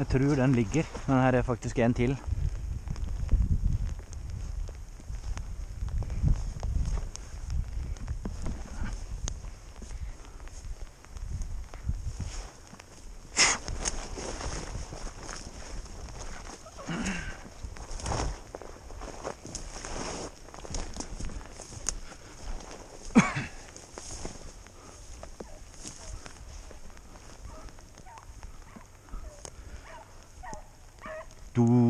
Jeg tror den ligger, men her er faktisk en til. Ooh.